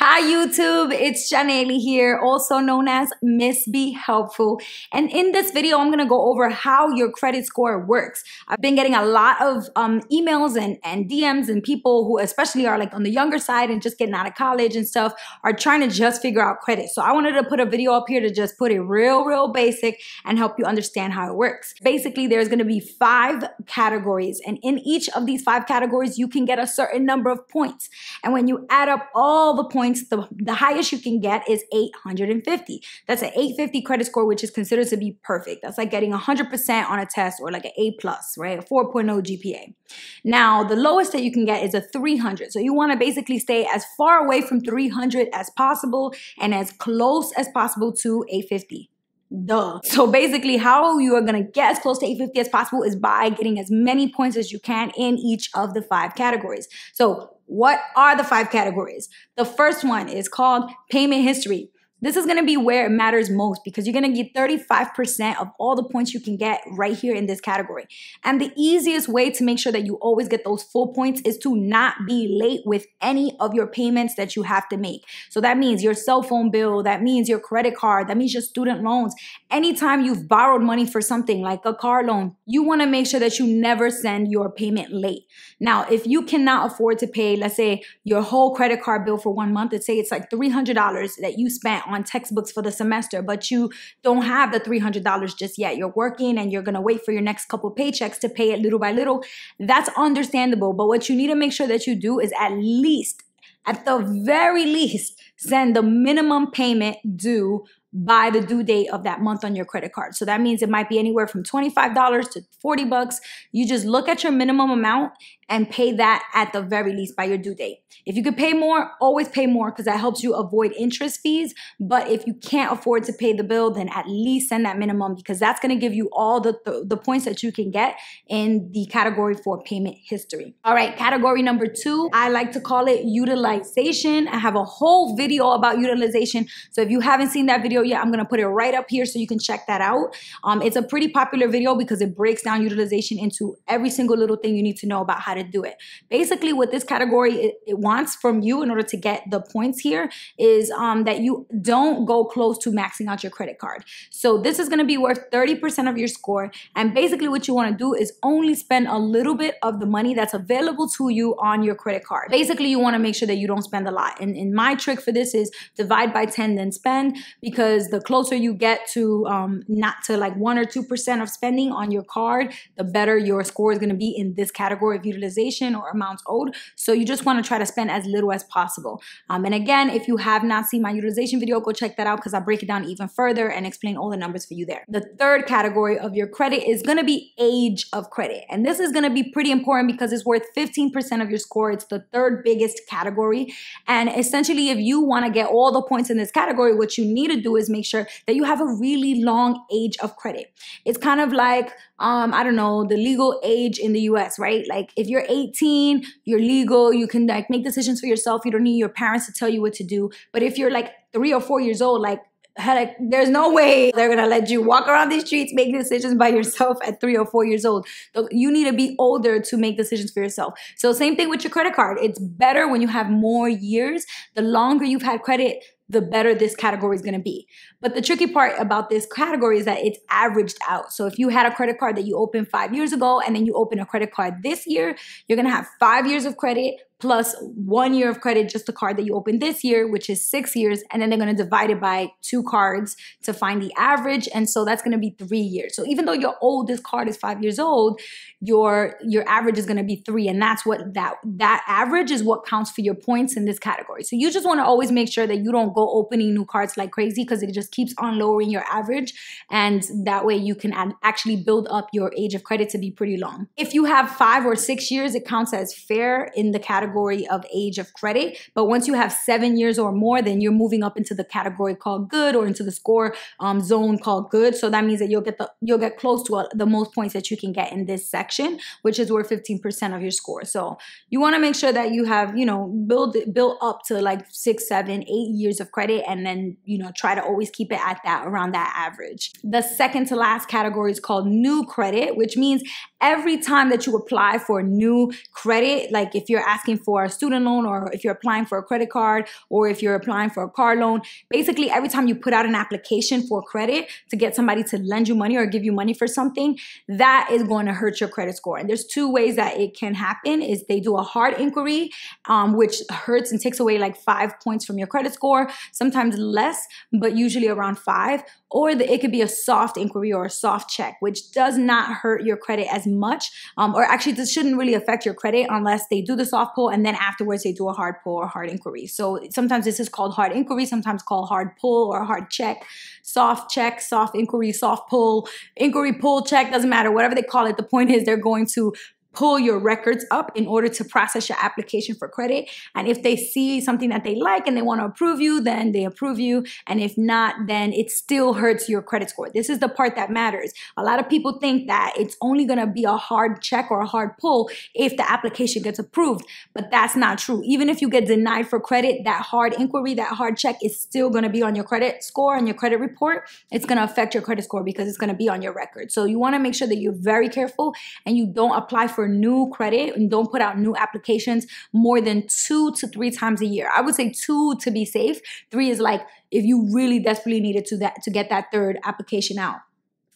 Hi YouTube, it's Janely here, also known as Miss Be Helpful. And in this video, I'm gonna go over how your credit score works. I've been getting a lot of um, emails and, and DMs and people who especially are like on the younger side and just getting out of college and stuff are trying to just figure out credit. So I wanted to put a video up here to just put it real, real basic and help you understand how it works. Basically, there's gonna be five categories and in each of these five categories, you can get a certain number of points. And when you add up all the points points, the, the highest you can get is 850. That's an 850 credit score, which is considered to be perfect. That's like getting 100% on a test or like an A plus, right? A 4.0 GPA. Now, the lowest that you can get is a 300. So you want to basically stay as far away from 300 as possible and as close as possible to 850. Duh. So basically, how you are gonna get as close to 850 as possible is by getting as many points as you can in each of the five categories. So what are the five categories? The first one is called payment history. This is going to be where it matters most because you're going to get 35% of all the points you can get right here in this category. And the easiest way to make sure that you always get those full points is to not be late with any of your payments that you have to make. So that means your cell phone bill, that means your credit card, that means your student loans. Anytime you've borrowed money for something like a car loan, you want to make sure that you never send your payment late. Now, if you cannot afford to pay, let's say your whole credit card bill for one month, let's say it's like $300 that you spent on textbooks for the semester, but you don't have the $300 just yet. You're working and you're going to wait for your next couple paychecks to pay it little by little. That's understandable. But what you need to make sure that you do is at least, at the very least, send the minimum payment due by the due date of that month on your credit card. So that means it might be anywhere from $25 to 40 bucks. You just look at your minimum amount and pay that at the very least by your due date. If you could pay more, always pay more because that helps you avoid interest fees. But if you can't afford to pay the bill, then at least send that minimum because that's going to give you all the, the, the points that you can get in the category for payment history. All right, category number two, I like to call it utilization. I have a whole video about utilization. So if you haven't seen that video yet, I'm going to put it right up here so you can check that out. Um, it's a pretty popular video because it breaks down utilization into every single little thing you need to know about how to do it. Basically, what this category it, it wants from you in order to get the points here is um, that you don't go close to maxing out your credit card. So this is going to be worth 30% of your score. And basically, what you want to do is only spend a little bit of the money that's available to you on your credit card. Basically, you want to make sure that you don't spend a lot. And, and my trick for this is divide by 10, then spend, because the closer you get to um, not to like one or 2% of spending on your card, the better your score is going to be in this category of utilization utilization or amounts owed. So you just want to try to spend as little as possible. Um, and again, if you have not seen my utilization video, go check that out because I break it down even further and explain all the numbers for you there. The third category of your credit is going to be age of credit. And this is going to be pretty important because it's worth 15% of your score. It's the third biggest category. And essentially, if you want to get all the points in this category, what you need to do is make sure that you have a really long age of credit. It's kind of like, um, I don't know, the legal age in the US, right? Like if you're 18, you're legal, you can like make decisions for yourself. You don't need your parents to tell you what to do. But if you're like three or four years old, like Heck, there's no way they're gonna let you walk around these streets, make decisions by yourself at three or four years old. You need to be older to make decisions for yourself. So, same thing with your credit card. It's better when you have more years. The longer you've had credit, the better this category is going to be. But the tricky part about this category is that it's averaged out. So if you had a credit card that you opened five years ago and then you open a credit card this year, you're going to have five years of credit plus one year of credit, just the card that you opened this year, which is six years. And then they're going to divide it by two cards to find the average. And so that's going to be three years. So even though your oldest card is five years old, your, your average is going to be three. And that's what that, that average is what counts for your points in this category. So you just want to always make sure that you don't go opening new cards like crazy because it just keeps on lowering your average. And that way you can add, actually build up your age of credit to be pretty long. If you have five or six years, it counts as fair in the category category of age of credit. But once you have seven years or more, then you're moving up into the category called good or into the score um, zone called good. So that means that you'll get the you'll get close to a, the most points that you can get in this section, which is worth 15% of your score. So you want to make sure that you have you know build built up to like six, seven, eight years of credit, and then you know try to always keep it at that around that average. The second to last category is called new credit, which means every time that you apply for a new credit, like if you're asking for a student loan or if you're applying for a credit card or if you're applying for a car loan, basically every time you put out an application for credit to get somebody to lend you money or give you money for something, that is going to hurt your credit score. And there's two ways that it can happen is they do a hard inquiry, um, which hurts and takes away like five points from your credit score, sometimes less, but usually around five. Or the, it could be a soft inquiry or a soft check, which does not hurt your credit as much. Um, or actually, this shouldn't really affect your credit unless they do the soft pull and then afterwards they do a hard pull or hard inquiry. So sometimes this is called hard inquiry, sometimes called hard pull or hard check, soft check, soft inquiry, soft pull, inquiry pull check, doesn't matter, whatever they call it. The point is they're going to pull your records up in order to process your application for credit. And if they see something that they like and they want to approve you, then they approve you. And if not, then it still hurts your credit score. This is the part that matters. A lot of people think that it's only going to be a hard check or a hard pull if the application gets approved, but that's not true. Even if you get denied for credit, that hard inquiry, that hard check is still going to be on your credit score and your credit report. It's going to affect your credit score because it's going to be on your record. So you want to make sure that you're very careful and you don't apply for new credit and don't put out new applications more than two to three times a year. I would say two to be safe. Three is like if you really desperately needed to that to get that third application out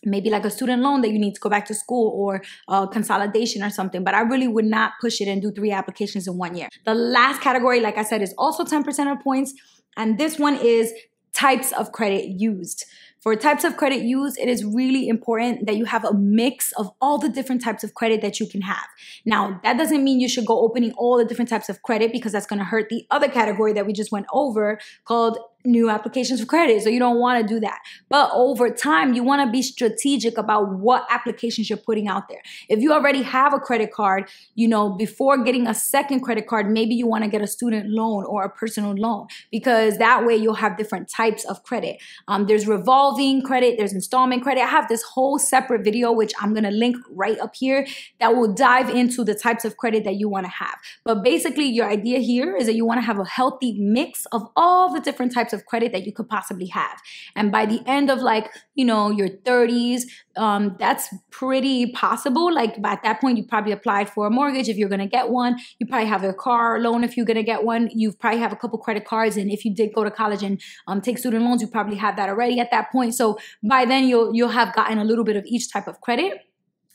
maybe like a student loan that you need to go back to school or a consolidation or something. But I really would not push it and do three applications in one year. The last category, like I said, is also 10% of points. And this one is types of credit used. For types of credit used, it is really important that you have a mix of all the different types of credit that you can have. Now, that doesn't mean you should go opening all the different types of credit because that's going to hurt the other category that we just went over called new applications for credit. So you don't want to do that. But over time, you want to be strategic about what applications you're putting out there. If you already have a credit card, you know, before getting a second credit card, maybe you want to get a student loan or a personal loan because that way you'll have different types of credit. Um, there's revolving credit, there's installment credit. I have this whole separate video, which I'm going to link right up here that will dive into the types of credit that you want to have. But basically, your idea here is that you want to have a healthy mix of all the different types of credit that you could possibly have. And by the end of like, you know, your 30s, um, that's pretty possible. Like at that point, you probably applied for a mortgage if you're gonna get one. You probably have a car loan if you're gonna get one. You probably have a couple credit cards, and if you did go to college and um, take student loans, you probably have that already at that point. So by then, you'll you'll have gotten a little bit of each type of credit.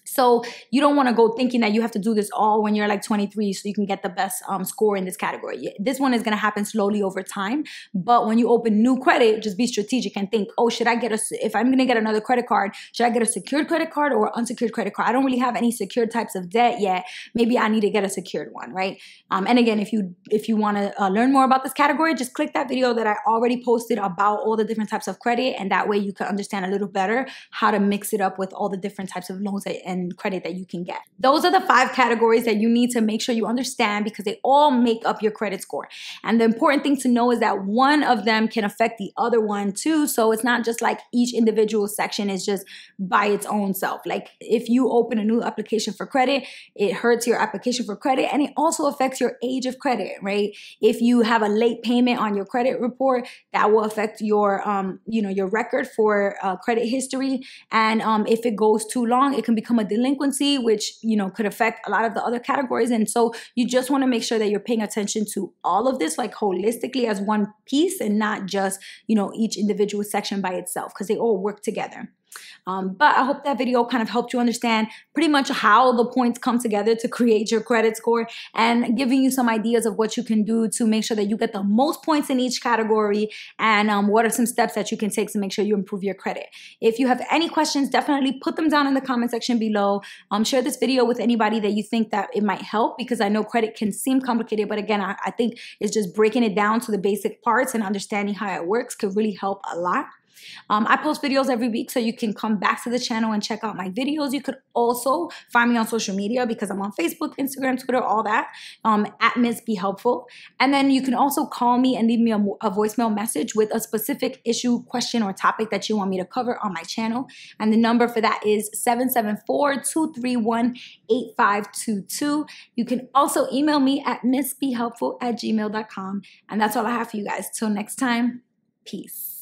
So you don't want to go thinking that you have to do this all when you're like 23 so you can get the best um, score in this category. This one is going to happen slowly over time. But when you open new credit, just be strategic and think, oh, should I get a, if I'm going to get another credit card, should I get a secured credit card or unsecured credit card? I don't really have any secured types of debt yet. Maybe I need to get a secured one, right? Um, and again, if you, if you want to uh, learn more about this category, just click that video that I already posted about all the different types of credit. And that way you can understand a little better how to mix it up with all the different types of loans and and credit that you can get. Those are the five categories that you need to make sure you understand because they all make up your credit score. And the important thing to know is that one of them can affect the other one too. So it's not just like each individual section is just by its own self. Like if you open a new application for credit, it hurts your application for credit and it also affects your age of credit, right? If you have a late payment on your credit report, that will affect your um, you know, your record for uh, credit history. And um, if it goes too long, it can become a delinquency, which, you know, could affect a lot of the other categories. And so you just want to make sure that you're paying attention to all of this, like holistically as one piece and not just, you know, each individual section by itself, because they all work together. Um, but I hope that video kind of helped you understand pretty much how the points come together to create your credit score and giving you some ideas of what you can do to make sure that you get the most points in each category and um, what are some steps that you can take to make sure you improve your credit. If you have any questions, definitely put them down in the comment section below. Um, share this video with anybody that you think that it might help because I know credit can seem complicated, but again, I, I think it's just breaking it down to the basic parts and understanding how it works could really help a lot. Um, I post videos every week, so you can come back to the channel and check out my videos. You could also find me on social media because I'm on Facebook, Instagram, Twitter, all that um, at Miss Be Helpful. And then you can also call me and leave me a, a voicemail message with a specific issue, question, or topic that you want me to cover on my channel. And the number for that is 774 231 8522. You can also email me at missbehelpful at gmail.com. And that's all I have for you guys. Till next time, peace.